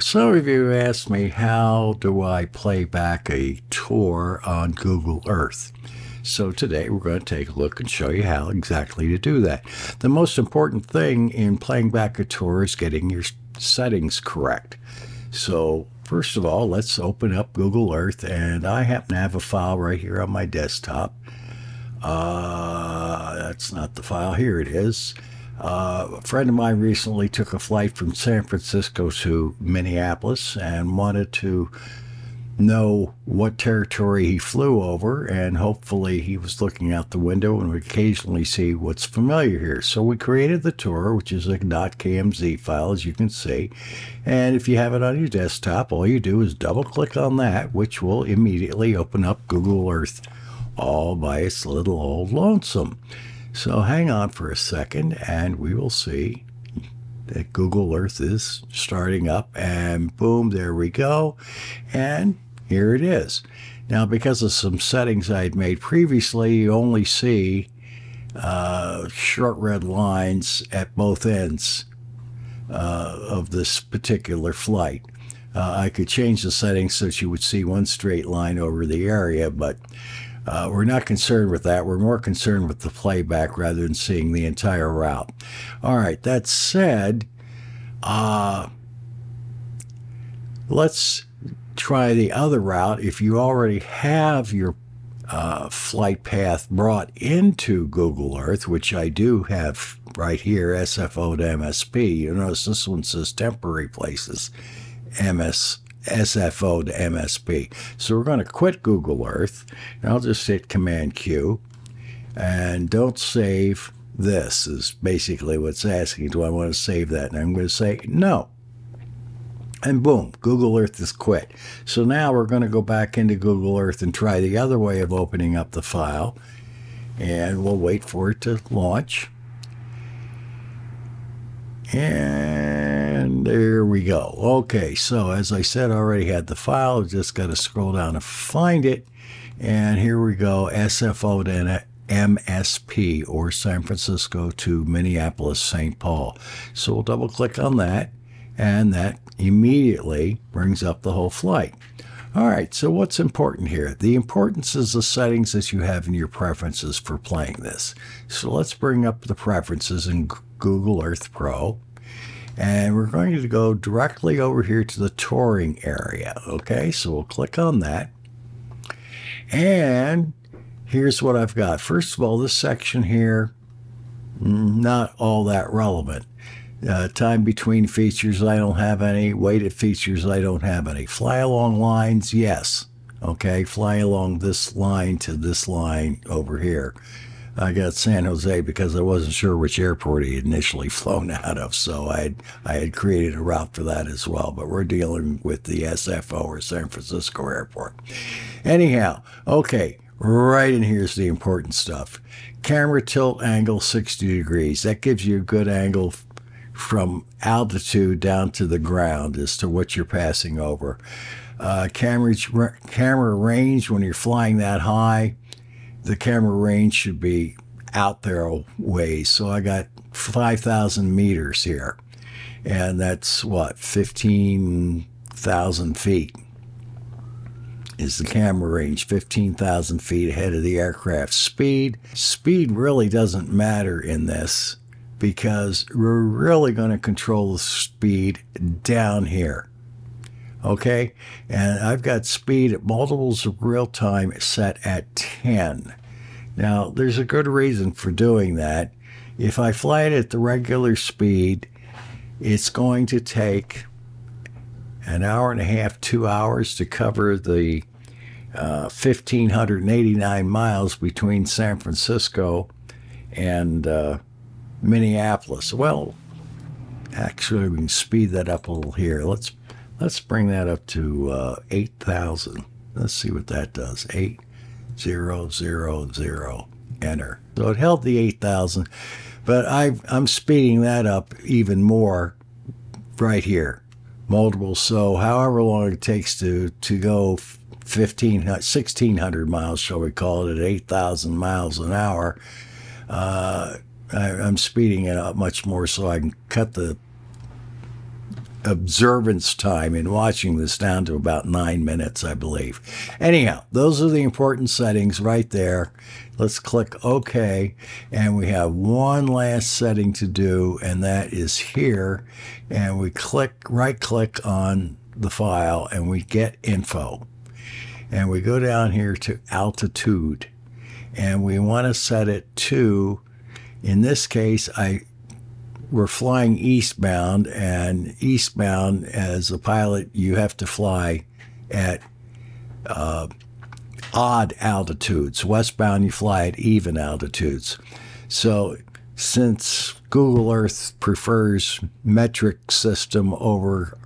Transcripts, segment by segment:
Some of you asked me how do I play back a tour on Google Earth. So today we're going to take a look and show you how exactly to do that. The most important thing in playing back a tour is getting your settings correct. So first of all, let's open up Google Earth and I happen to have a file right here on my desktop. Uh, that's not the file. Here it is. Uh, a friend of mine recently took a flight from San Francisco to Minneapolis and wanted to know what territory he flew over, and hopefully he was looking out the window and would occasionally see what's familiar here. So we created the tour, which is a .kmz file, as you can see. And if you have it on your desktop, all you do is double click on that, which will immediately open up Google Earth all by its little old lonesome. So hang on for a second and we will see that Google Earth is starting up and boom, there we go. And here it is. Now, because of some settings I had made previously, you only see uh, short red lines at both ends uh, of this particular flight. Uh, I could change the settings so that you would see one straight line over the area, but uh, we're not concerned with that. We're more concerned with the playback rather than seeing the entire route. All right, that said, uh, let's try the other route. If you already have your uh, flight path brought into Google Earth, which I do have right here, SFO to MSP. You notice this one says temporary places, MS SFO to MSP. So we're going to quit Google Earth, and I'll just hit Command Q, and don't save this is basically what's asking. Do I want to save that? And I'm going to say no. And boom, Google Earth is quit. So now we're going to go back into Google Earth and try the other way of opening up the file. And we'll wait for it to launch. And there we go. Okay, so as I said, I already had the file. Just got to scroll down and find it. And here we go, SFO to MSP, or San Francisco to Minneapolis, St. Paul. So we'll double click on that, and that immediately brings up the whole flight. All right, so what's important here? The importance is the settings that you have in your preferences for playing this. So let's bring up the preferences in Google Earth Pro. And we're going to go directly over here to the touring area. Okay, so we'll click on that. And here's what I've got. First of all, this section here, not all that relevant. Uh, time between features, I don't have any. Weighted features, I don't have any. Fly along lines, yes. Okay, fly along this line to this line over here. I got San Jose because I wasn't sure which airport he had initially flown out of, so I had, I had created a route for that as well. But we're dealing with the SFO or San Francisco Airport. Anyhow, okay, right in here's the important stuff. Camera tilt angle 60 degrees. That gives you a good angle from altitude down to the ground as to what you're passing over. Uh, camera, camera range when you're flying that high the camera range should be out there a ways. So I got 5,000 meters here. And that's what, 15,000 feet is the camera range, 15,000 feet ahead of the aircraft. Speed, speed really doesn't matter in this because we're really going to control the speed down here. Okay, and I've got speed at multiples of real time set at 10. Now, there's a good reason for doing that. If I fly it at the regular speed, it's going to take an hour and a half, two hours to cover the uh, 1,589 miles between San Francisco and uh, Minneapolis. Well, actually, we can speed that up a little here. Let's Let's bring that up to uh, 8,000. Let's see what that does. 8000. Enter. So it held the 8,000, but i am speeding that up even more right here. Multiple. So however long it takes to, to go 15, 1,600 miles, shall we call it, at 8,000 miles an hour, uh, I, I'm speeding it up much more so I can cut the observance time in watching this down to about nine minutes, I believe. Anyhow, those are the important settings right there. Let's click OK. And we have one last setting to do, and that is here. And we click, right click on the file, and we get info. And we go down here to altitude. And we want to set it to, in this case, I we're flying eastbound, and eastbound, as a pilot, you have to fly at uh, odd altitudes. Westbound, you fly at even altitudes. So, since Google Earth prefers metric system over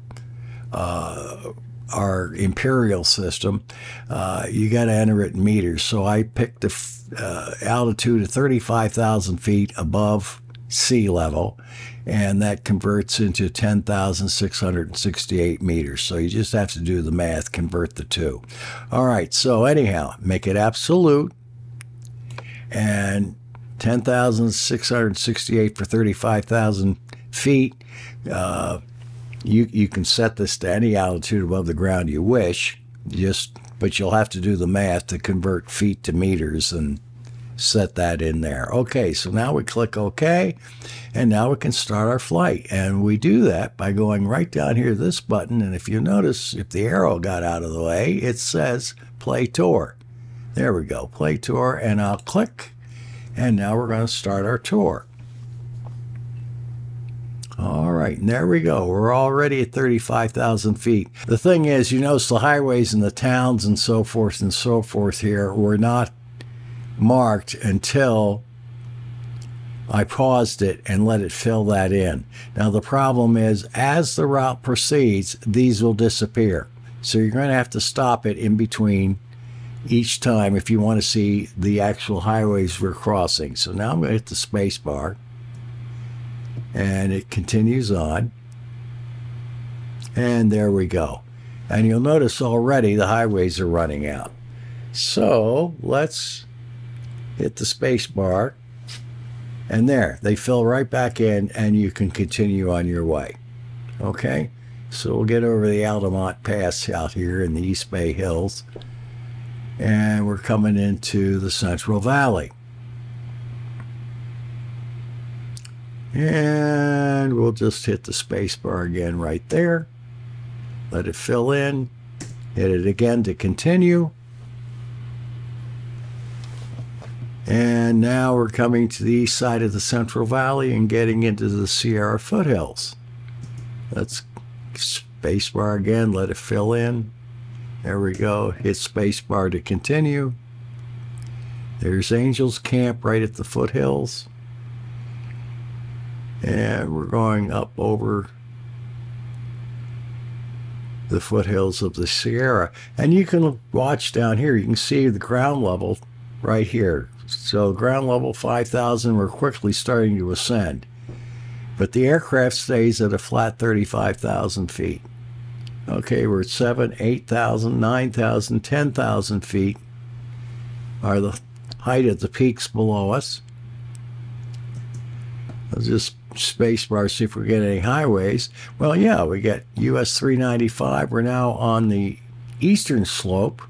uh, our imperial system, uh, you got to enter it in meters. So I picked the uh, altitude of 35,000 feet above sea level, and that converts into 10,668 meters. So you just have to do the math, convert the two. All right, so anyhow, make it absolute, and 10,668 for 35,000 feet. Uh, you, you can set this to any altitude above the ground you wish, just but you'll have to do the math to convert feet to meters and set that in there. Okay, so now we click OK, and now we can start our flight. And we do that by going right down here this button, and if you notice, if the arrow got out of the way, it says Play Tour. There we go, Play Tour, and I'll click, and now we're going to start our tour. All right, and there we go. We're already at 35,000 feet. The thing is, you notice the highways and the towns and so forth and so forth here were not marked until I paused it and let it fill that in. Now, the problem is, as the route proceeds, these will disappear. So you're going to have to stop it in between each time if you want to see the actual highways we're crossing. So now I'm going to hit the space bar and it continues on. And there we go. And you'll notice already the highways are running out. So let's hit the space bar, and there, they fill right back in, and you can continue on your way. Okay? So we'll get over the Altamont Pass out here in the East Bay Hills, and we're coming into the Central Valley. And we'll just hit the space bar again right there. Let it fill in. Hit it again to continue. And now we're coming to the east side of the Central Valley and getting into the Sierra foothills. Let's spacebar again, let it fill in. There we go. Hit spacebar to continue. There's Angels Camp right at the foothills. And we're going up over the foothills of the Sierra. And you can watch down here, you can see the ground level right here. So ground level 5,000, we're quickly starting to ascend. But the aircraft stays at a flat 35,000 feet. Okay, we're at 7, 8,000, 9,000, 10,000 feet are the height of the peaks below us. Let's just spacebar see if we get any highways. Well, yeah, we get US 395. We're now on the eastern slope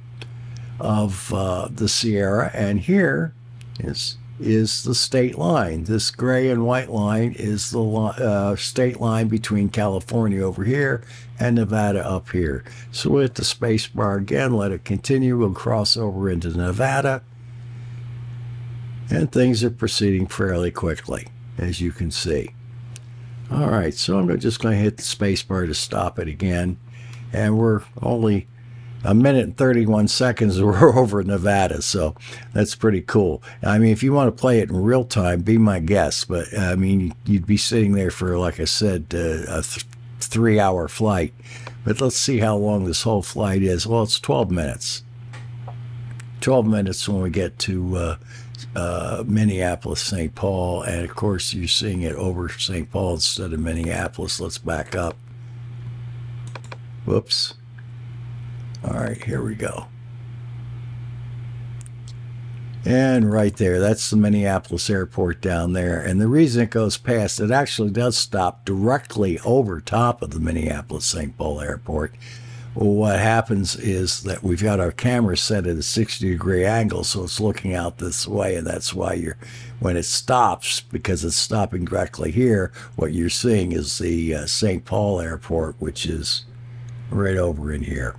of uh, the Sierra, and here is is the state line. This gray and white line is the uh, state line between California over here and Nevada up here. So with the space bar again, let it continue. We'll cross over into Nevada. And things are proceeding fairly quickly, as you can see. All right, so I'm just going to hit the space bar to stop it again. And we're only a minute and 31 seconds we're over Nevada. So that's pretty cool. I mean, if you want to play it in real time, be my guest. But I mean, you'd be sitting there for, like I said, uh, a th three hour flight. But let's see how long this whole flight is. Well, it's 12 minutes. 12 minutes when we get to uh, uh, Minneapolis, St. Paul. And of course, you're seeing it over St. Paul instead of Minneapolis. Let's back up. Whoops. All right, here we go. And right there, that's the Minneapolis airport down there. And the reason it goes past, it actually does stop directly over top of the Minneapolis St. Paul airport. Well, what happens is that we've got our camera set at a 60 degree angle, so it's looking out this way, and that's why you're when it stops because it's stopping directly here. What you're seeing is the uh, St. Paul airport, which is right over in here.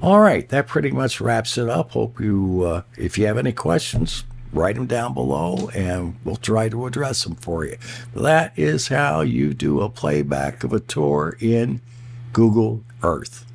All right, that pretty much wraps it up. Hope you, uh, if you have any questions, write them down below and we'll try to address them for you. That is how you do a playback of a tour in Google Earth.